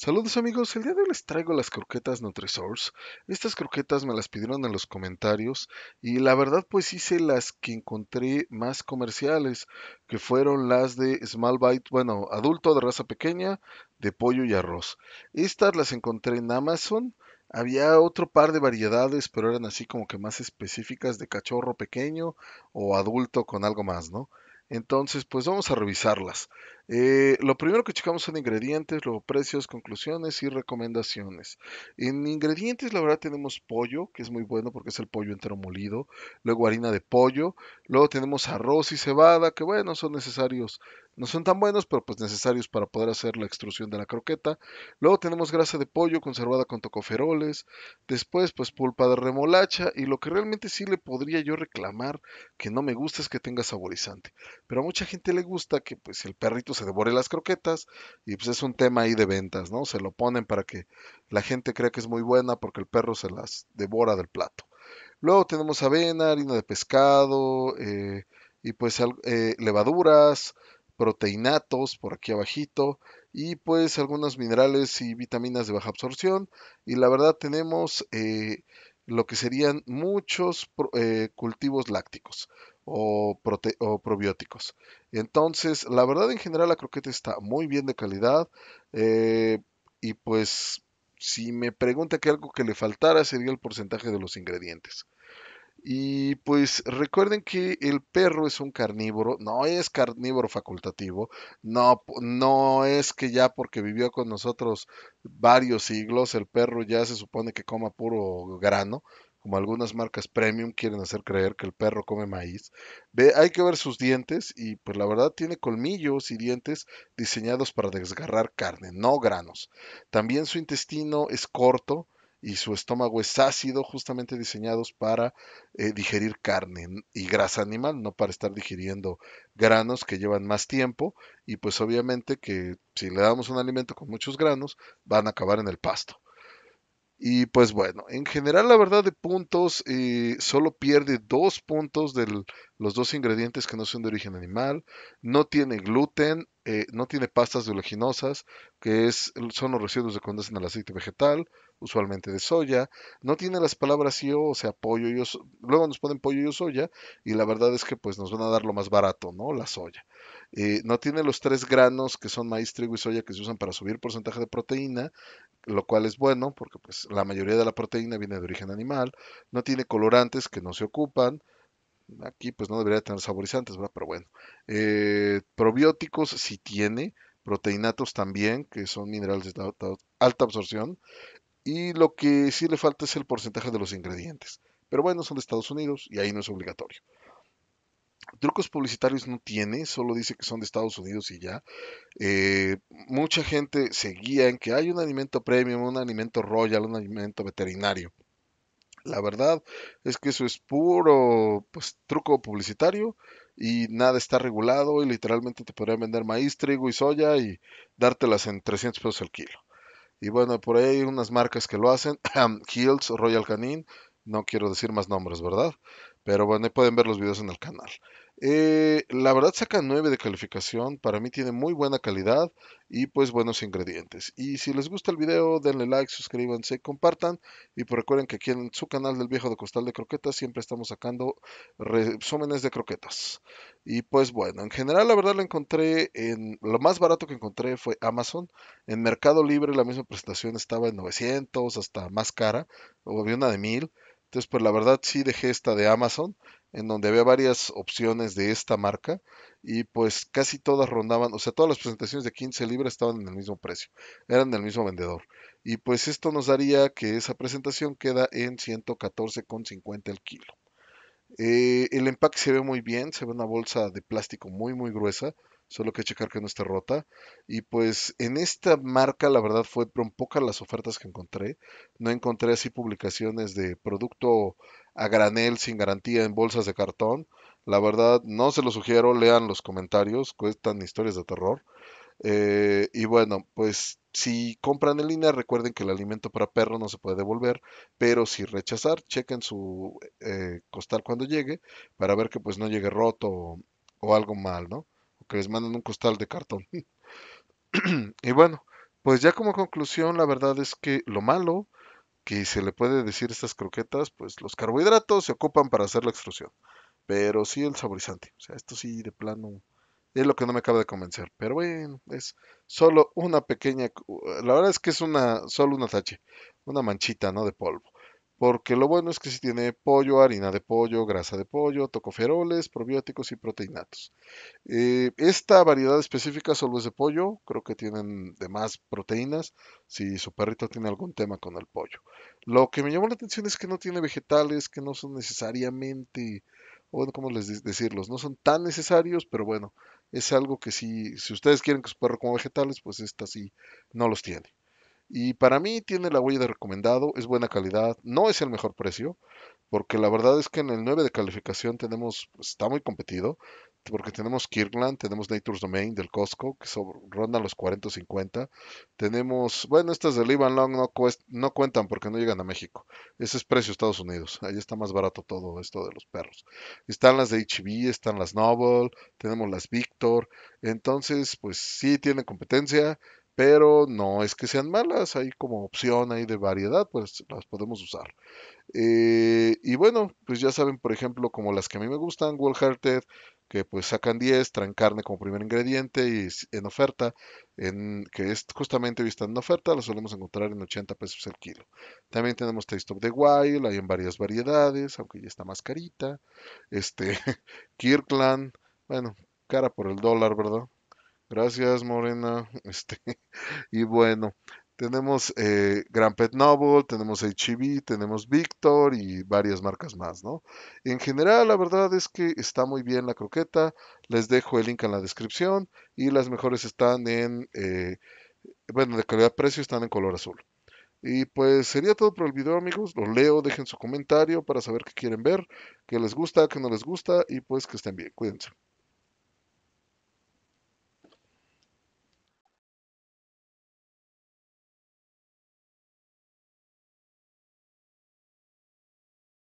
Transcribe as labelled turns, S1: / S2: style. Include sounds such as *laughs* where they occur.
S1: Saludos amigos, el día de hoy les traigo las croquetas Nutrisource. Estas croquetas me las pidieron en los comentarios y la verdad pues hice las que encontré más comerciales, que fueron las de Small Bite, bueno, adulto de raza pequeña, de pollo y arroz. Estas las encontré en Amazon. Había otro par de variedades, pero eran así como que más específicas de cachorro pequeño o adulto con algo más, ¿no? Entonces, pues vamos a revisarlas. Eh, lo primero que checamos son ingredientes, luego precios, conclusiones y recomendaciones. En ingredientes, la verdad, tenemos pollo, que es muy bueno porque es el pollo entero molido. Luego harina de pollo. Luego tenemos arroz y cebada, que bueno, son necesarios. No son tan buenos, pero pues necesarios para poder hacer la extrusión de la croqueta. Luego tenemos grasa de pollo conservada con tocoferoles. Después, pues pulpa de remolacha. Y lo que realmente sí le podría yo reclamar que no me gusta es que tenga saborizante. Pero a mucha gente le gusta que pues el perrito se devore las croquetas y pues es un tema ahí de ventas, ¿no? Se lo ponen para que la gente crea que es muy buena porque el perro se las devora del plato. Luego tenemos avena, harina de pescado eh, y pues eh, levaduras, proteinatos por aquí abajito y pues algunos minerales y vitaminas de baja absorción y la verdad tenemos eh, lo que serían muchos cultivos lácticos o, probióticos. Entonces, la verdad en general la croqueta está muy bien de calidad eh, y pues si me pregunta que algo que le faltara sería el porcentaje de los ingredientes. Y pues recuerden que el perro es un carnívoro, no es carnívoro facultativo, no, no es que ya porque vivió con nosotros varios siglos, el perro ya se supone que coma puro grano, como algunas marcas premium quieren hacer creer que el perro come maíz. Ve, hay que ver sus dientes y pues la verdad tiene colmillos y dientes diseñados para desgarrar carne, no granos. También su intestino es corto y su estómago es ácido, justamente diseñados para eh, digerir carne y grasa animal, no para estar digiriendo granos que llevan más tiempo y pues obviamente que si le damos un alimento con muchos granos van a acabar en el pasto. Y pues bueno, en general la verdad de puntos, eh, solo pierde dos puntos de los dos ingredientes que no son de origen animal, no tiene gluten, eh, no tiene pastas de oleaginosas, que es, son los residuos cuando hacen el aceite vegetal, usualmente de soya, no tiene las palabras yo, o sea, pollo, yo, luego nos ponen pollo y soya, y la verdad es que pues nos van a dar lo más barato, ¿no? La soya. Eh, no tiene los tres granos que son maíz, trigo y soya que se usan para subir porcentaje de proteína, lo cual es bueno porque pues, la mayoría de la proteína viene de origen animal. No tiene colorantes que no se ocupan. Aquí pues no debería tener saborizantes, ¿verdad? Pero bueno. Eh, probióticos sí tiene. Proteinatos también, que son minerales de alta absorción. Y lo que sí le falta es el porcentaje de los ingredientes. Pero bueno, son de Estados Unidos y ahí no es obligatorio. Trucos publicitarios no tiene, solo dice que son de Estados Unidos y ya. Eh, mucha gente se guía en que hay un alimento premium, un alimento royal, un alimento veterinario. La verdad es que eso es puro pues, truco publicitario y nada está regulado y literalmente te podrían vender maíz, trigo y soya y dártelas en 300 pesos al kilo. Y bueno, por ahí hay unas marcas que lo hacen, *clears throat* Hills, Royal Canin, no quiero decir más nombres, ¿verdad? Pero bueno, pueden ver los videos en el canal. Eh, la verdad saca 9 de calificación, para mí tiene muy buena calidad y pues buenos ingredientes. Y si les gusta el video, denle like, suscríbanse, compartan y pues recuerden que aquí en su canal del viejo de Costal de Croquetas siempre estamos sacando resúmenes de croquetas. Y pues bueno, en general la verdad la encontré en, lo más barato que encontré fue Amazon. En Mercado Libre la misma presentación estaba en 900 hasta más cara, o había una de 1000. Entonces, pues la verdad sí dejé esta de Amazon, en donde había varias opciones de esta marca y pues casi todas rondaban, o sea, todas las presentaciones de 15 libras estaban en el mismo precio, eran del mismo vendedor. Y pues esto nos daría que esa presentación queda en 114,50 el kilo. Eh, el empaque se ve muy bien, se ve una bolsa de plástico muy muy gruesa, solo que checar que no esté rota. Y pues en esta marca la verdad fue pocas las ofertas que encontré. No encontré así publicaciones de producto a granel sin garantía en bolsas de cartón. La verdad no se lo sugiero, lean los comentarios, cuestan historias de terror. Eh, y bueno, pues si compran en línea, recuerden que el alimento para perro no se puede devolver, pero si rechazar, chequen su eh, costal cuando llegue para ver que pues no llegue roto o, o algo mal, ¿no? Que les mandan un costal de cartón. *clears throat* y bueno, Pues ya como conclusión, la verdad es que lo malo que se le puede decir a estas croquetas, pues los carbohidratos se ocupan para hacer la extrusión, pero sí el saborizante. O sea, esto sí de plano es lo que no me acaba de convencer. Pero bueno, es solo una pequeña, la verdad es que es una, solo una tache, una manchita, ¿no? De polvo. Porque lo bueno es que si tiene pollo, harina de pollo, grasa de pollo, tocoferoles, probióticos y proteinatos. Eh, esta variedad específica solo es de pollo, creo que tienen de más proteínas, si su perrito tiene algún tema con el pollo. Lo que me llamó la atención es que no tiene vegetales, que no son necesariamente, bueno, ¿cómo les de- decirlos? No son tan necesarios, pero bueno, es algo que sí, si ustedes quieren que su perro coma vegetales, pues esta sí no los tiene. Y para mí tiene la huella de recomendado, es buena calidad, no es el mejor precio, porque la verdad es que en el 9 de calificación tenemos, pues, está muy competido, porque tenemos Kirkland, tenemos Nature's Domain del Costco, que rondan los 40 o 50. Tenemos, bueno, estas de Live and Long no, no cuentan porque no llegan a México. Ese es precio Estados Unidos. Ahí está más barato todo esto de los perros. Están las de HB, están las Noble, tenemos las Victor. Entonces, pues sí tienen competencia, pero no es que sean malas. Hay como opción ahí de variedad, pues las podemos usar. Eh, y bueno, pues ya saben, por ejemplo, como las que a mí me gustan, Whole Hearted, que pues sacan 10, traen carne como primer ingrediente y en oferta, en, que es justamente vista en oferta, la solemos encontrar en 80 pesos el kilo. También tenemos Taste of the Wild, hay en varias variedades, aunque ya está más carita. Este, *laughs* Kirkland, bueno, cara por el dólar, ¿verdad? Gracias, Morena. *laughs* Este, y bueno, tenemos eh, Grand Pet Noble, tenemos H-E-B, tenemos Victor y varias marcas más, ¿no? En general, la verdad es que está muy bien la croqueta. Les dejo el link en la descripción y las mejores están en, eh, bueno, de calidad-precio están en color azul. Y pues sería todo por el video, amigos. Los leo, dejen su comentario para saber qué quieren ver, qué les gusta, qué no les gusta y pues que estén bien. Cuídense.